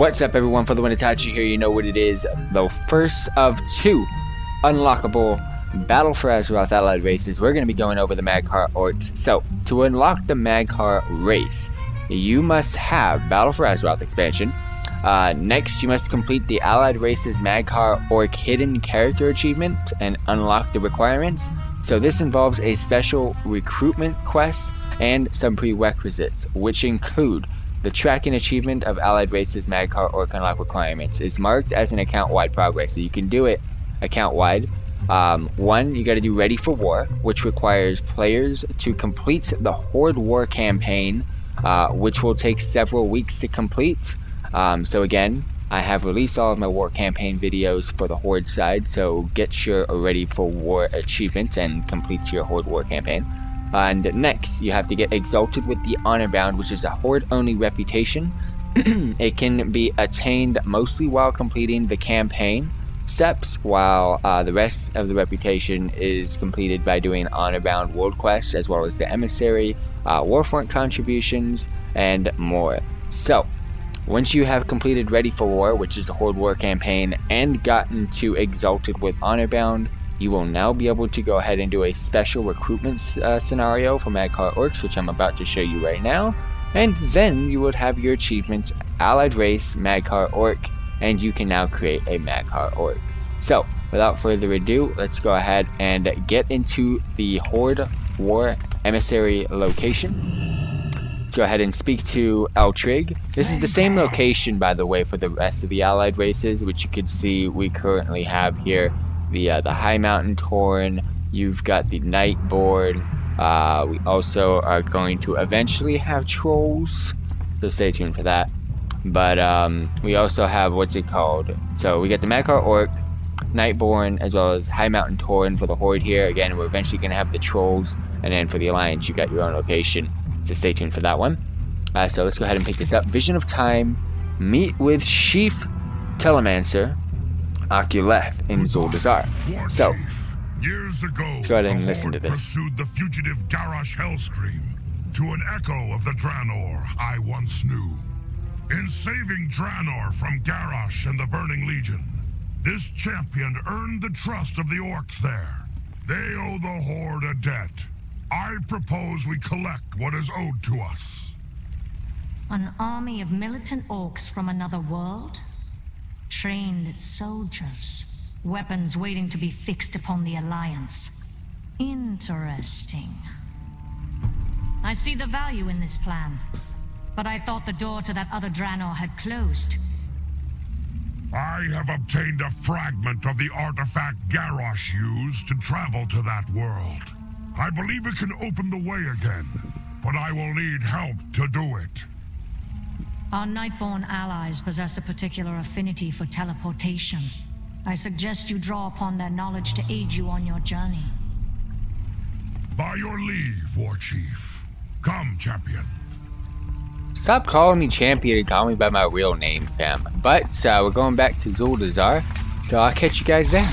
What's up everyone, for the win Itachi here, you know what it is, the first of two unlockable Battle for Azeroth Allied races. We're going to be going over the Mag'har Orcs. So, to unlock the Mag'har race, you must have Battle for Azeroth expansion. Uh, next, you must complete the Allied Races Mag'har Orc Hidden Character Achievement and unlock the requirements. So this involves a special recruitment quest and some prerequisites, which include the tracking achievement of Allied Races Mag'har Orc Unlock requirements is marked as an account-wide progress, so you can do it account-wide. Um, one, you got to do Ready for War, which requires players to complete the Horde War campaign, uh, which will take several weeks to complete. Um, so again, I have released all of my war campaign videos for the Horde side, so get your Ready for War achievement and complete your Horde War campaign. And next, you have to get Exalted with the Honor Bound, which is a Horde-only reputation. it can be attained mostly while completing the campaign steps, while uh, the rest of the reputation is completed by doing honor-bound world quests, as well as the emissary, uh, warfront contributions, and more. So, once you have completed Ready for War, which is the Horde War campaign, and gotten to Exalted with Honor Bound, you will now be able to go ahead and do a special recruitment uh, scenario for Mag'har Orcs, which I'm about to show you right now. And then you would have your achievements Allied Race Mag'har Orc, and you can now create a Mag'har Orc. So, without further ado, let's go ahead and get into the Horde War Emissary location. Let's go ahead and speak to Eitrigg. This is the same location, by the way, for the rest of the allied races, which you can see we currently have here. The, uh, the Highmountain Tauren, you've got the Nightborne, uh, we also are going to eventually have Trolls, so stay tuned for that. But um, we also have, what's it called? So we get the Mag'har Orc, Nightborne, as well as Highmountain Tauren for the Horde here. Again, we're eventually going to have the Trolls, and then for the Alliance, you got your own location. So stay tuned for that one. Uh, so let's go ahead and pick this up. Vision of Time, meet with Chief Telemancer, Oculeth in Zuldazar. So, Years ago, let's go ahead and listen to this. pursued the fugitive Garrosh Hellscream to an echo of the Draenor I once knew. In saving Draenor from Garrosh and the Burning Legion, this champion earned the trust of the orcs there. They owe the Horde a debt. I propose we collect what is owed to us. An army of militant orcs from another world? Trained soldiers. Weapons waiting to be fixed upon the Alliance. Interesting. I see the value in this plan. But I thought the door to that other Draenor had closed. I have obtained a fragment of the artifact Garrosh used to travel to that world. I believe it can open the way again, but I will need help to do it. Our Nightborne allies possess a particular affinity for teleportation. I suggest you draw upon their knowledge to aid you on your journey. By your leave, War Chief. Come, champion. Stop calling me champion and call me by my real name, fam. But uh, we're going back to Zuldazar, so I'll catch you guys there.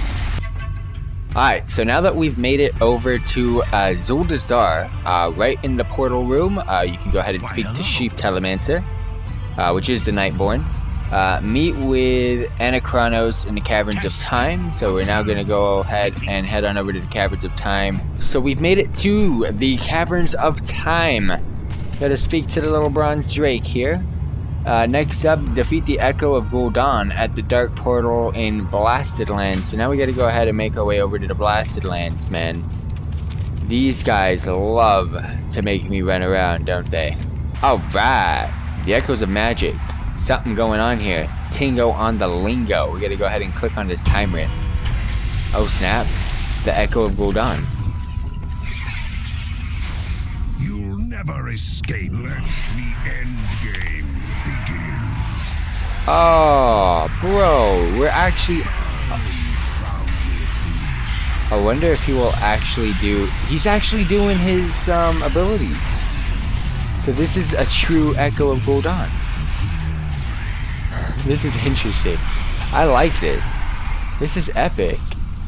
Alright, so now that we've made it over to uh, Zuldazar, uh, right in the portal room, uh, you can go ahead and Why, speak to hello. Chief Telemancer, uh, which is the Nightborne. Uh, meet with Anachronos in the Caverns of Time. So we're now going to go ahead and head on over to the Caverns of Time. So we've made it to the Caverns of Time. Gotta speak to the little bronze drake here. Uh, next up, defeat the Echo of Gul'dan at the Dark Portal in Blasted Lands. So now we gotta go ahead and make our way over to the Blasted Lands, man. These guys love to make me run around, don't they? Alright. The Echoes of Magic. Something going on here. Tingo on the lingo. We gotta go ahead and click on this time rip. Oh snap. The Echo of Gul'dan. You'll never escape. Let the end game begin. Oh, bro, we're actually. I wonder if he will actually do. He's actually doing his um, abilities. So this is a true echo of Gul'dan. This is interesting. I like this. This is epic.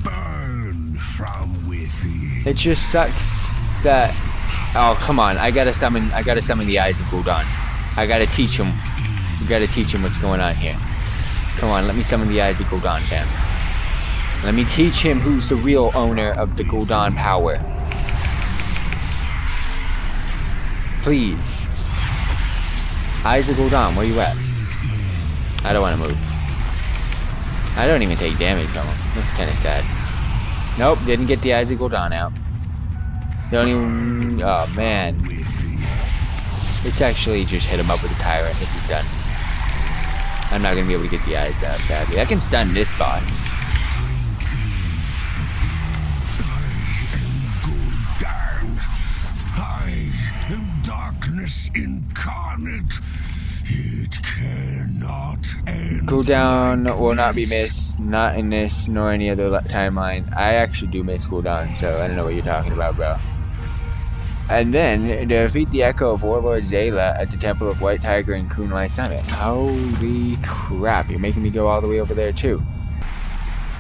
Burn from within. It just sucks that. Oh come on! I gotta summon. I gotta summon the eyes of Gul'dan. I gotta teach him We gotta teach him what's going on here. Come on, let me summon the eyes of Gul'dan, fam. Let me teach him who's the real owner of the Gul'dan power. Please. Eyes of Gul'dan, where you at? I don't want to move. I don't even take damage from him. That's kind of sad. Nope, didn't get the Eyes of Gul'dan out. Don't even... Oh, man. It's actually just hit him up with a Tyrant. This is done. I'm not going to be able to get the eyes out, sadly. I can stun this boss. Cooldown will not be missed, not in this nor any other timeline. I actually do miss cooldown, so I don't know what you're talking about, bro. And then defeat the Echo of Warlord Zaela at the Temple of White Tiger and Kun-Lai Summit. Holy crap, you're making me go all the way over there too.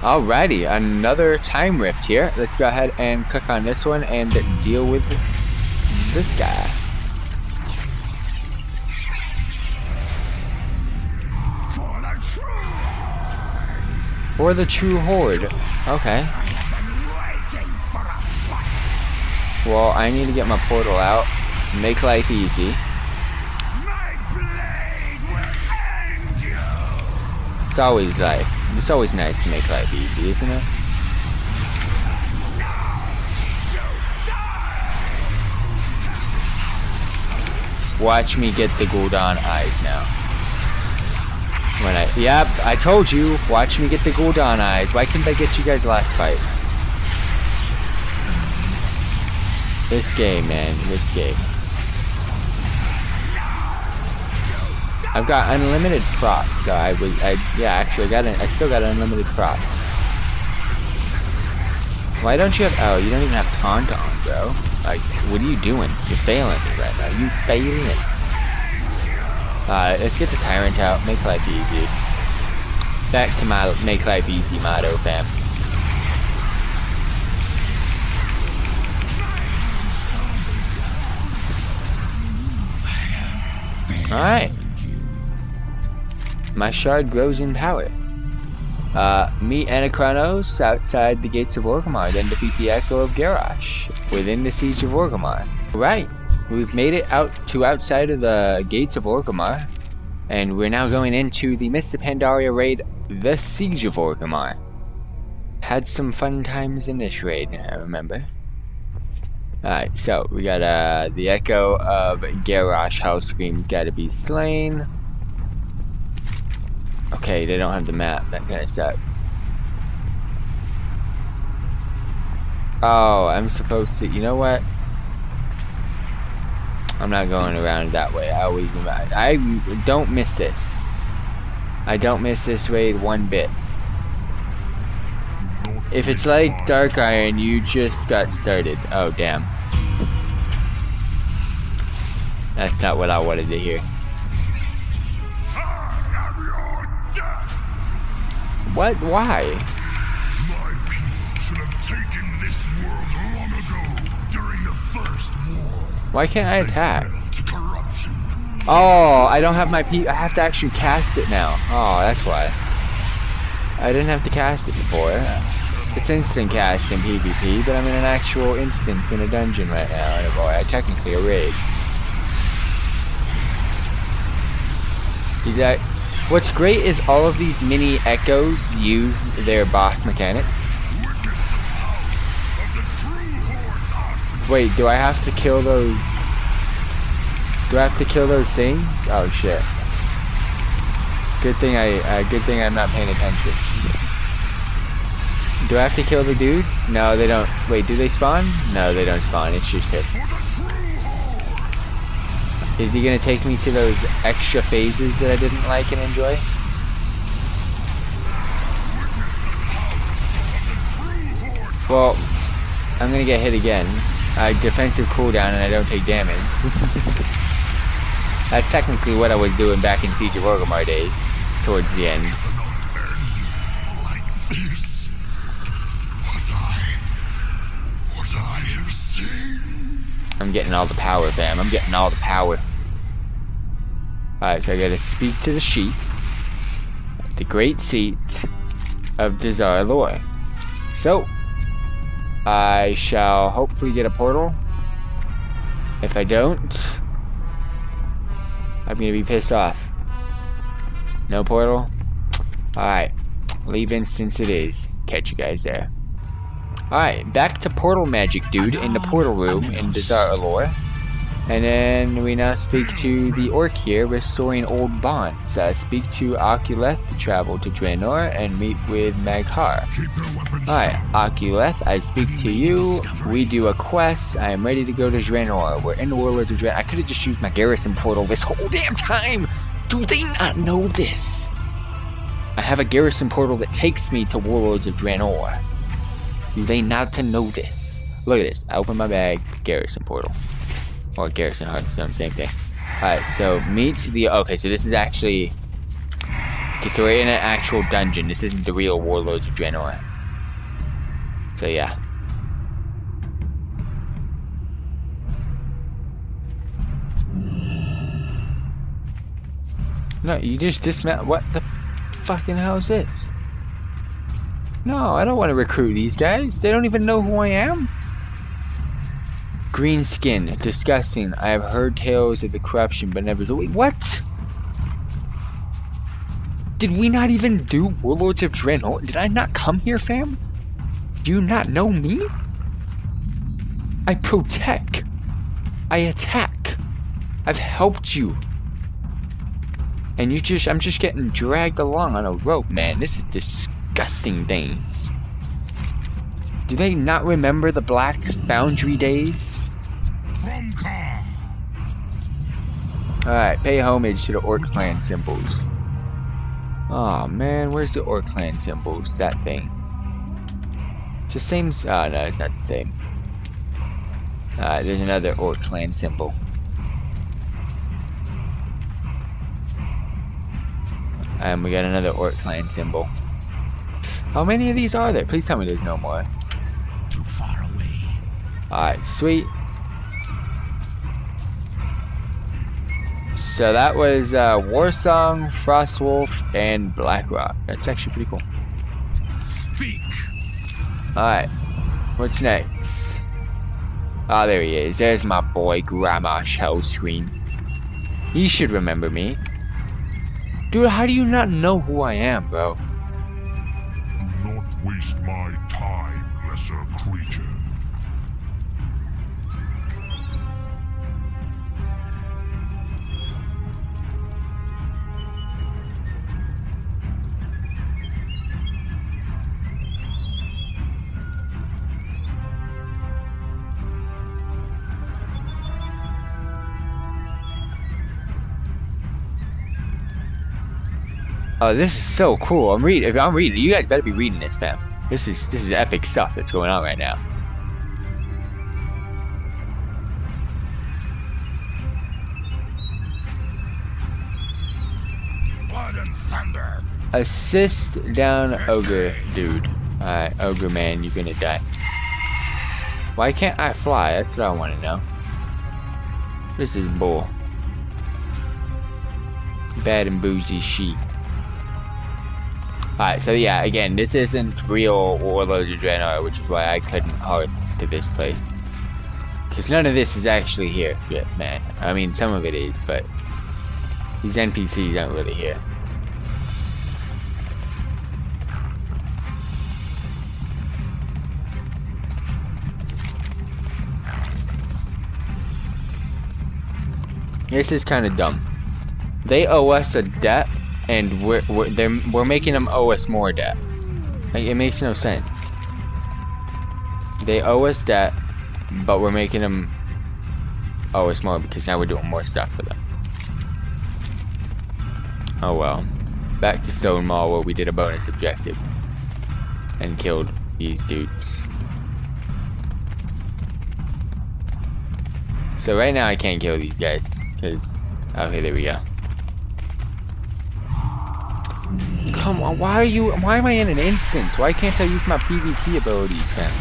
Alrighty, another time rift here. Let's go ahead and click on this one and deal with this guy. Or the True Horde. Okay. Well, I need to get my portal out. Make life easy. It's always like, it's always nice to make life easy, isn't it? Watch me get the Gul'dan eyes now. When I, yep, I told you, watch me get the Gul'dan eyes. Why couldn't I get you guys last fight? This game, man, this game. I've got unlimited prop, so I was, I, yeah, actually, I got, an, I still got unlimited prop. Why don't you have, oh, you don't even have Tauntaun, bro. Like, what are you doing? You're failing me right now. You failing. Alright, let's get the Tyrant out. Make life easy. Back to my make life easy motto, fam. Alright. My shard grows in power. Uh, meet Anachronos outside the gates of Orgrimmar, then defeat the Echo of Garrosh within the siege of Orgrimmar. Right, we've made it out to outside of the gates of Orgrimmar, and we're now going into the Mist of Pandaria raid, the Siege of Orgrimmar. Had some fun times in this raid, I remember. Alright, so we got uh, the Echo of Garrosh Hellscream's gotta be slain. Okay, they don't have the map. That kind of sucks. Oh, I'm supposed to. You know what? I'm not going around that way. I always. I don't miss this. I don't miss this raid one bit. If it's like Dark Iron, you just got started. Oh, damn. That's not what I wanted to hear. What? Why? Why can't I attack? Fell to corruption. Oh, I don't have my P. I have to actually cast it now. Oh, that's why. I didn't have to cast it before. It's instant cast in PvP, but I'm in an actual instance in a dungeon right now. And boy, I technically a raid. What's great is all of these mini echoes use their boss mechanics. Wait, do I have to kill those? Do I have to kill those things? Oh shit. Good thing I, uh, good thing I'm not paying attention. Do I have to kill the dudes? No, they don't. Wait, do they spawn? No, they don't spawn. It's just hit. Is he gonna take me to those extra phases that I didn't like and enjoy? Well, I'm gonna get hit again. I defensive cooldown and I don't take damage. That's technically what I was doing back in Siege of Orgrimmar days, towards the end. I'm getting all the power, fam. I'm getting all the power. Alright, so I gotta speak to the sheep. The great seat of Dazar'alor. So, I shall hopefully get a portal. If I don't, I'm gonna be pissed off. No portal? Alright, leave instance it is. Catch you guys there. Alright, back to portal magic dude in the portal room in Dazar'alor. And then we now speak to the orc here, restoring old bonds. Uh, speak to Oculeth to travel to Draenor and meet with Mag'har. Alright, Oculeth, I speak to you. We do a quest. I am ready to go to Draenor. We're in the Warlords of Draenor. I could have just used my garrison portal this whole damn time! Do they not know this? I have a garrison portal that takes me to Warlords of Draenor. Do they not to know this? Look at this. I open my bag, garrison portal. Or Garrison Hearthstone, same thing. Alright, so meet the... Okay, so this is actually... Okay, so we're in an actual dungeon. This isn't the real Warlords of Draenor. So yeah. No, you just dismount... What the fucking hell is this? No, I don't want to recruit these guys. They don't even know who I am. Green skin, disgusting. I have heard tales of the corruption, but never. Wait, what? Did we not even do Warlords of Draenor? Did I not come here, fam? Do you not know me? I protect. I attack. I've helped you. And you just, I'm just getting dragged along on a rope, man. This is disgusting things. Do they not remember the Black Foundry days? Alright, pay homage to the Orc clan symbols. Oh man, where's the Orc clan symbols? That thing. It's the same. Oh no, it's not the same. Alright, there's another Orc clan symbol. And we got another Orc clan symbol. How many of these are there? Please tell me there's no more. Alright, sweet. So that was uh, Warsong, Frostwolf, and Blackrock. That's actually pretty cool. Speak. Alright. What's next? Ah, oh, there he is. There's my boy, Grommash Hellscream. He should remember me. Dude, how do you not know who I am, bro? Do not waste my time, lesser creature. Oh, this is so cool. I'm reading. If I'm reading, you guys better be reading this, fam. This is this is epic stuff that's going on right now. Blood and thunder. Assist down ogre dude. Alright, ogre man, you're gonna die. Why can't I fly? That's what I want to know. This is bull. Bad and bougie sheep. Alright, so yeah, again, this isn't real Warlords of Draenor, which is why I couldn't hearth to this place. Because none of this is actually here man. I mean, some of it is, but these NPCs aren't really here. This is kind of dumb. They owe us a debt and we're we're, we're making them owe us more debt. Like, it makes no sense. They owe us debt, but we're making them owe us more because now we're doing more stuff for them. Oh well. Back to Stonemaul where we did a bonus objective and killed these dudes. So right now I can't kill these guys because okay there we go. Come on, why are you- why am I in an instance? Why can't I use my PvP abilities, man?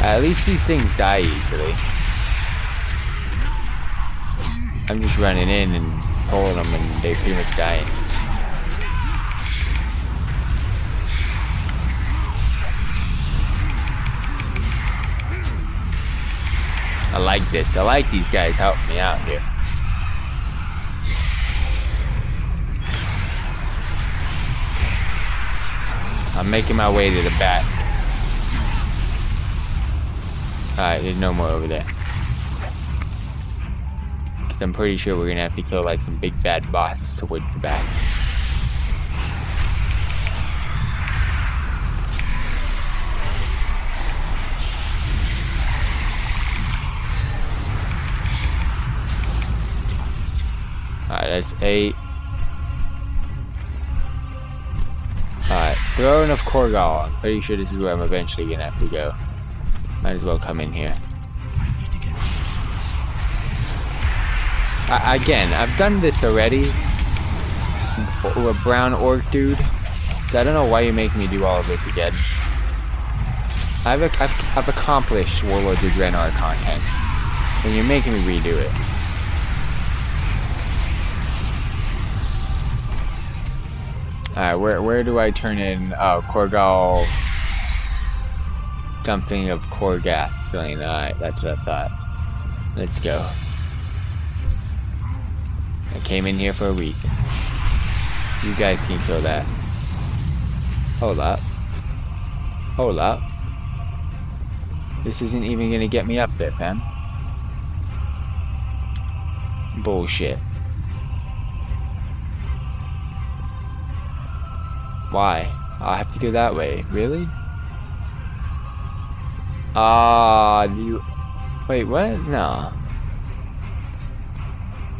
At least these things die easily. I'm just running in and pulling them and they pretty much die. I like this. I like these guys helping me out here. I'm making my way to the back. Alright, there's no more over there. Cause I'm pretty sure we're gonna have to kill like some big bad boss towards the back. Eight. Alright, throne of Korgal. I'm pretty sure this is where I'm eventually gonna have to go. Might as well come in here. I, again, I've done this already. With a brown orc dude. So I don't know why you make me do all of this again. I've, I've, I've accomplished Warlords of Draenor content. And you're making me redo it. Alright, where, where do I turn in? Uh, oh, Korgal. Something of Korgath. Feeling? Alright, that's what I thought. Let's go. I came in here for a reason. You guys can kill that. Hold up. Hold up. This isn't even gonna get me up there, fam. Bullshit. Why? I have to go that way. Really? Ah, you... Wait, what? No.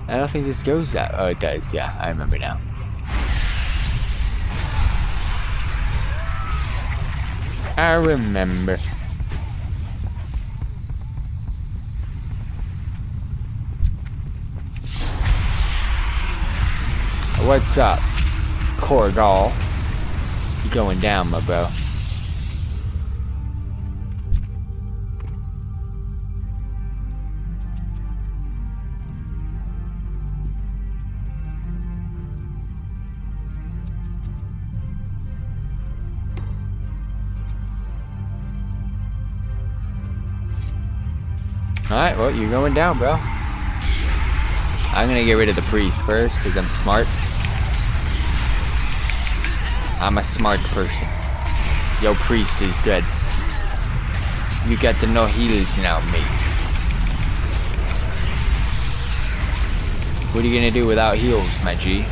I don't think this goes that... Oh, it does. Yeah, I remember now. I remember. What's up, Korgal? Going down, my bro. Alright, well, you're going down, bro. I'm gonna get rid of the priest first, because I'm smart. I'm a smart person. Yo, priest is dead. You got to know healers now, mate. What are you gonna do without heals, my G?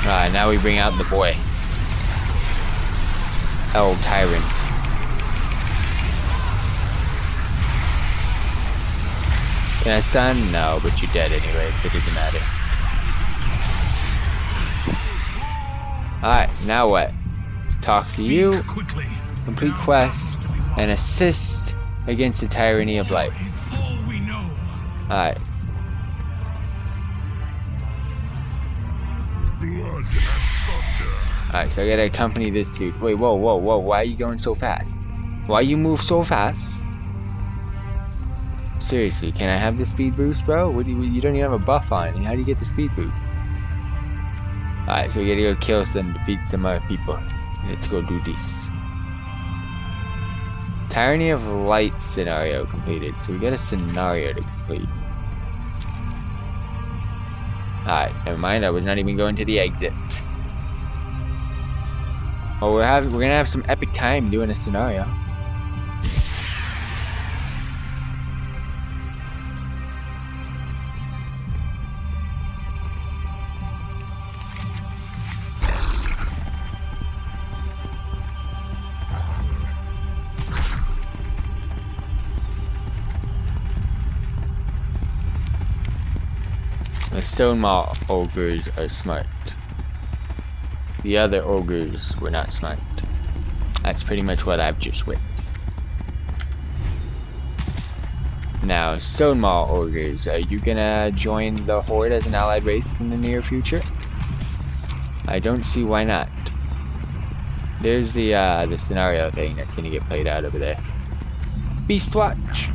Alright, now we bring out the boy. Oh, Tyrant. Can I stun? No, but you're dead anyway, so it doesn't matter. Alright, now what? Talk to you, complete quest, and assist against the tyranny of light. Alright. Alright, so I gotta accompany this dude. Wait, whoa, whoa, whoa, why are you going so fast? Why you move so fast? Seriously, can I have the speed boost, bro? What do you, you don't even have a buff on. How do you get the speed boost? Alright, so we gotta go kill some, defeat some other people. Let's go do this. Tyranny of Light scenario completed. So we got a scenario to complete. Alright, never mind. I was not even going to the exit. Oh, we're we're gonna have some epic time doing a scenario. The Stonemaul ogres are smart. The other ogres were not smart. That's pretty much what I've just witnessed. Now, Stonemaul Ogres, are you gonna join the Horde as an allied race in the near future? I don't see why not. There's the uh, the scenario thing that's gonna get played out over there. Beast Watch.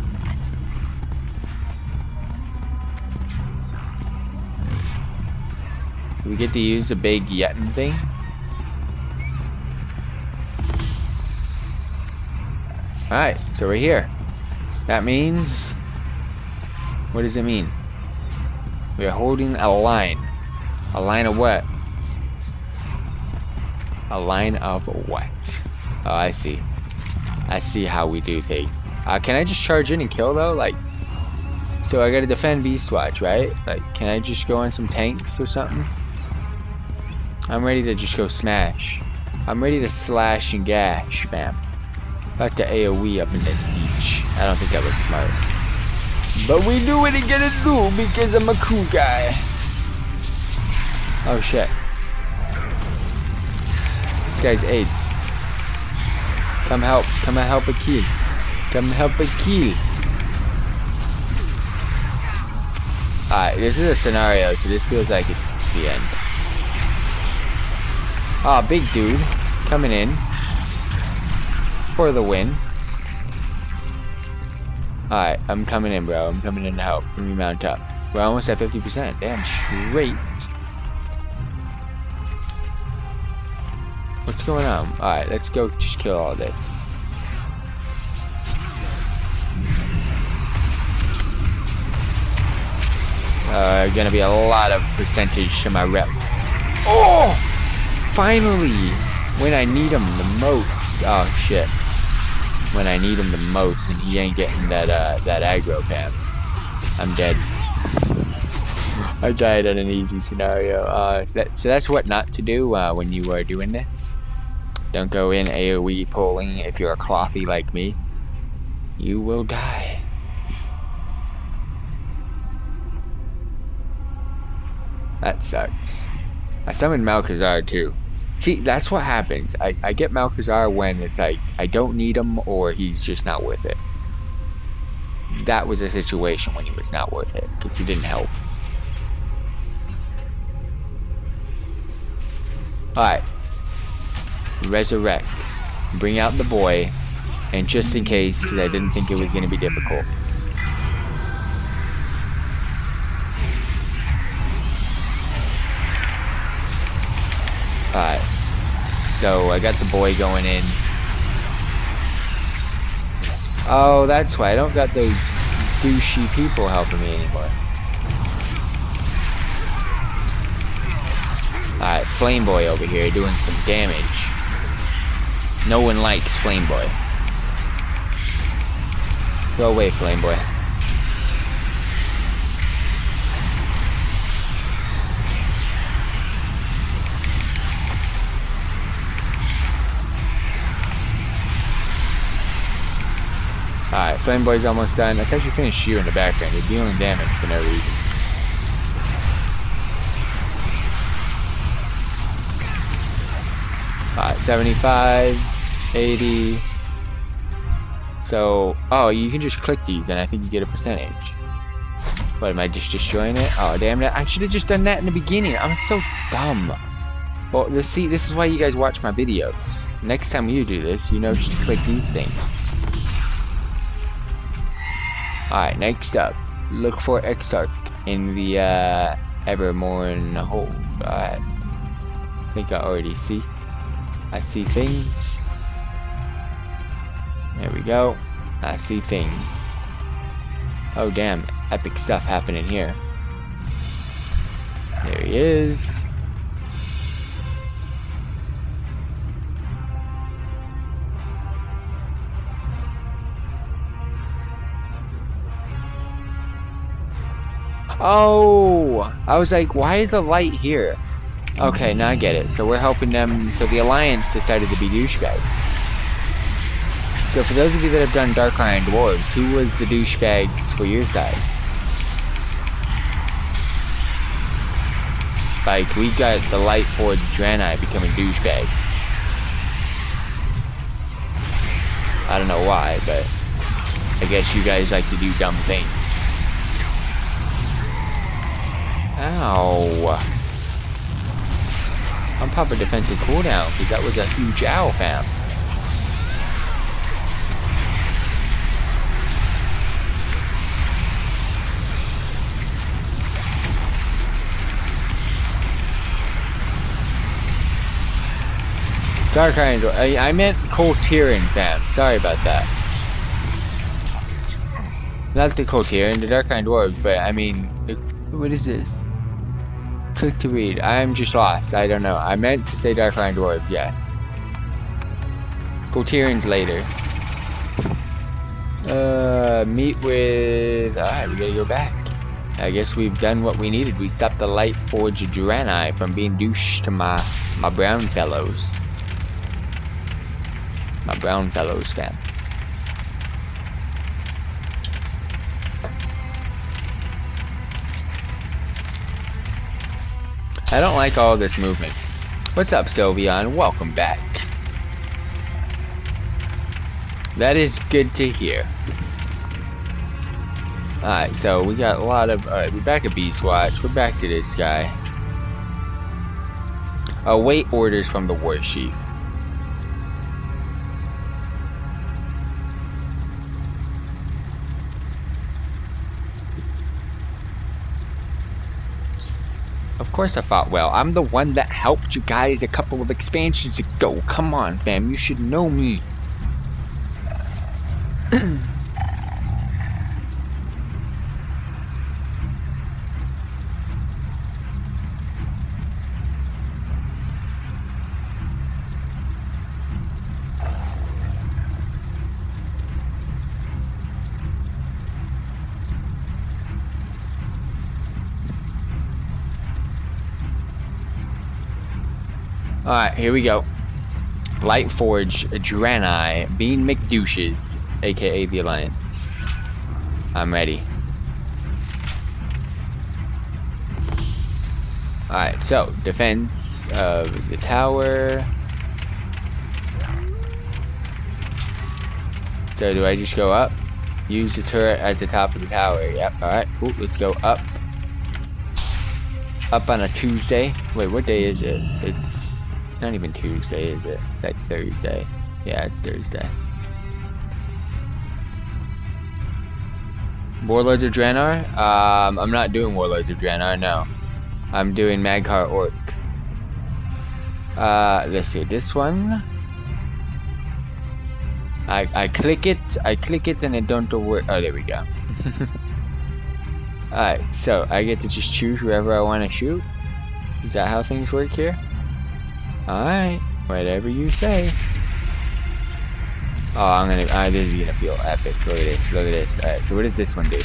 We get to use the big Yetin thing. Alright, so we're here. That means... What does it mean? We are holding a line. A line of what? A line of what? Oh, I see. I see how we do things. Uh, can I just charge in and kill though? Like, so I gotta defend Beastwatch, right? Like, can I just go on some tanks or something? I'm ready to just go smash. I'm ready to slash and gash, fam. About to AoE up in this beach. I don't think that was smart. But we do what we gotta do because I'm a cool guy. Oh shit. This guy's AIDS. Come help. Come and help a kid. Come help a kid. Alright, this is a scenario, so this feels like it's the end. Ah, oh, big dude. Coming in. For the win. Alright, I'm coming in, bro. I'm coming in to help. Let me mount up. We're almost at 50%. Damn straight. What's going on? Alright, let's go just kill all this. Uh, gonna be a lot of percentage to my rep. Oh! Finally! When I need him the most. Oh, shit. When I need him the most and he ain't getting that, uh, that aggro pam. I'm dead. I died in an easy scenario. Uh, that, so that's what not to do uh, when you are doing this. Don't go in AoE pulling if you're a clothy like me. You will die. That sucks. I summoned Malchezaar too. See, that's what happens. I, I get Malchezaar when it's like, I don't need him or he's just not worth it. That was a situation when he was not worth it, because he didn't help. Alright. Resurrect. Bring out the boy. And just in case, because I didn't think it was going to be difficult. Alright. So, I got the boy going in. Oh, that's why. I don't got those douchey people helping me anymore. Alright, Flame Boy over here doing some damage. No one likes Flame Boy. Go away, Flame Boy. Alright, Flame Boy's almost done. Let's actually finish you in the background. You're dealing damage for no reason. Alright, 75, 80. So, oh, you can just click these and I think you get a percentage. What, am I just destroying it? Oh, damn it. I should have just done that in the beginning. I'm so dumb. Well, this, see, this is why you guys watch my videos. Next time you do this, you know just to click these things. Alright, next up. Look for Exarch in the uh, Evermorn hold. Alright. I think I already see. I see things. There we go. I see things. Oh damn, epic stuff happening here. There he is. Oh, I was like, why is the light here? Okay, now I get it. So we're helping them. So the Alliance decided to be douchebag. So for those of you that have done Dark Iron Dwarves, who was the douchebags for your side? Like, we got the Light Forge Draenei becoming douchebags. I don't know why, but I guess you guys like to do dumb things. Ow. I'm popping defensive cooldown because that was a huge owl fam. Dark Iron I, I meant Kul Tiran, fam. Sorry about that. Not the Kul Tiran, the Dark Iron Dwarves, but I mean, what is this? Click to read. I'm just lost. I don't know. I meant to say Dark Iron Dwarves, yes. Kul Tiran's later. Uh, meet with... Alright, we gotta go back. I guess we've done what we needed. We stopped the Light Forge Draenei from being douche to my, my brown fellows my brown fellows fam. I don't like all this movement. What's up, Sylveon? Welcome back. That is good to hear. Alright, so we got a lot of... Alright, we're back at Beastwatch. We're back to this guy. Oh, Await orders from the War Chief. Course I fought well. I'm the one that helped you guys a couple of expansions ago. Come on, fam. You should know me. Alright, here we go. Lightforge, Draenei, Bean McDouches, aka the Alliance. I'm ready. Alright, so, defense of the tower. So, do I just go up? Use the turret at the top of the tower. Yep, alright, cool. Let's go up. Up on a Tuesday. Wait, what day is it? It's not even Tuesday, is it? It's like Thursday. Yeah, it's Thursday. Warlords of Draenor? Um, I'm not doing Warlords of Draenor, no. I'm doing Mag'har Orc. Uh, let's see, this one. I, I click it, I click it and it don't work. Oh, there we go. Alright, so I get to just choose wherever I want to shoot. Is that how things work here? Alright, whatever you say. Oh, I'm gonna, uh, this is gonna feel epic. Look at this, look at this. Alright, so what does this one do?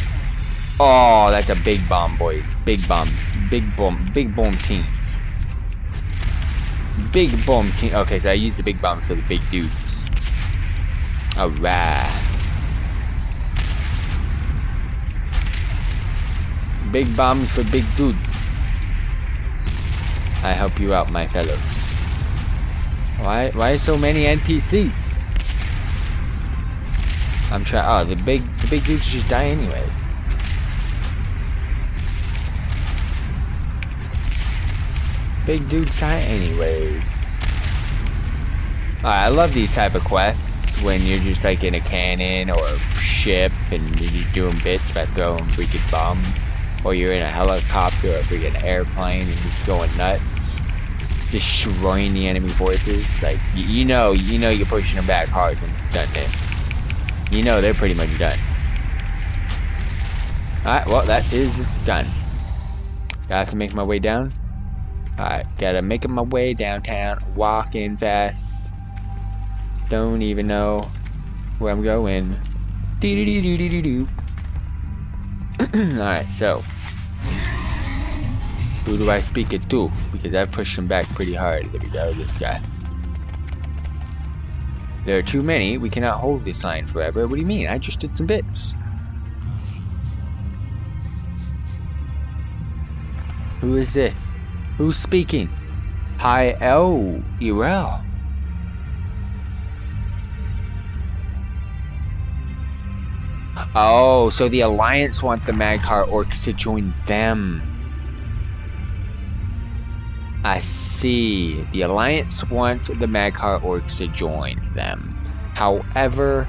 Oh, that's a big bomb, boys. Big bombs. Big bomb, big bomb teams. Big bomb team. Okay, so I use the big bomb for the big dudes. Alright. Big bombs for big dudes. I help you out, my fellows. Why why so many NPCs? I'm trying oh the big the big dudes just die anyways. Big dudes die anyways. I love these type of quests when you're just like in a cannon or a ship and you're doing bits by throwing freaking bombs. Or you're in a helicopter or a freaking airplane and you're just going nuts destroying the enemy forces. Like you, you know, you know you're pushing them back hard when you're done it. You know they're pretty much done. Alright, well that is done. I have to make my way down. Alright, gotta make my way downtown, walking fast. Don't even know where I'm going. Doo -doo -doo Alright, so who do I speak it to? Because I pushed him back pretty hard. There we go, this guy. There are too many. We cannot hold this line forever. What do you mean? I just did some bits. Who is this? Who's speaking? Hi, oh, Yrel. Oh, so the Alliance want the Maghar Orcs to join them. I see. The Alliance want the Maghar Orcs to join them. However,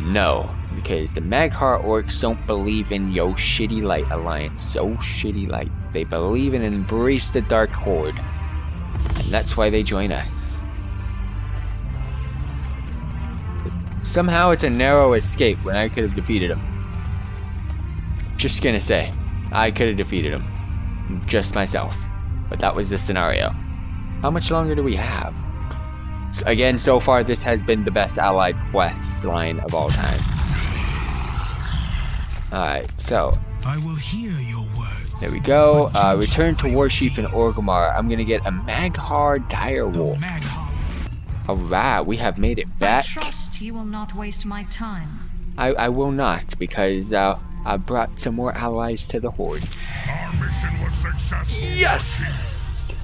no. Because the Maghar Orcs don't believe in Yo Shitty Light Alliance. So Shitty Light. They believe in embrace the Dark Horde. And that's why they join us. Somehow it's a narrow escape when I could have defeated him. Just gonna say, I could have defeated him. Just myself. But that was the scenario. How much longer do we have? So again, so far this has been the best allied quest line of all times. Alright, so I will hear your words. there we go. Uh, return to Warsheath and Orgrimmar. I'm gonna get a Maghar Direwolf. Maghar. Alright, we have made it I back. trust you will not waste my time. I, I will not, because uh, I brought some more allies to the Horde. Our mission was successful. Yes!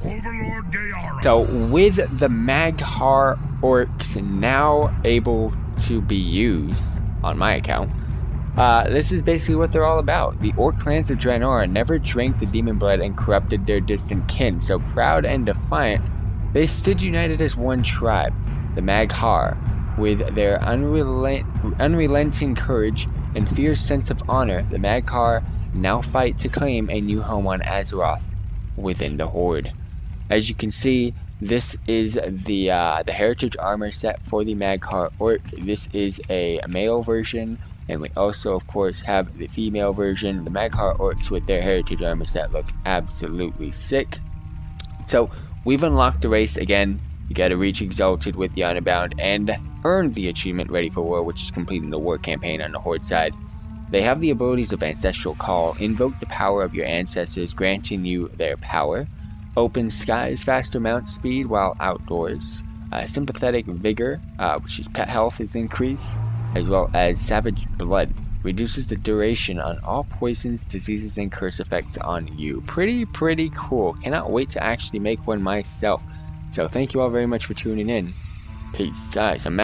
So, with the Maghar Orcs now able to be used, on my account, uh, this is basically what they're all about. The Orc clans of Draenor never drank the demon blood and corrupted their distant kin, so proud and defiant, they stood united as one tribe, the Maghar, with their unrelent- unrelenting courage and fierce sense of honor. The Maghar now fight to claim a new home on Azeroth within the Horde. As you can see, this is the uh, the heritage armor set for the Maghar Orc. This is a male version, and we also, of course, have the female version. The Maghar Orcs with their heritage armor set look absolutely sick. So we've unlocked the race again. You gotta reach Exalted with the Honorbound and earn the achievement Ready for War, which is completing the war campaign on the Horde side. They have the abilities of Ancestral Call, invoke the power of your ancestors, granting you their power. Open Skies, faster mount speed while outdoors. Uh, sympathetic Vigor, uh, which is pet health, is increased, as well as Savage Blood, reduces the duration on all poisons, diseases, and curse effects on you. Pretty, pretty cool. Cannot wait to actually make one myself. So thank you all very much for tuning in. Peace, guys. I'm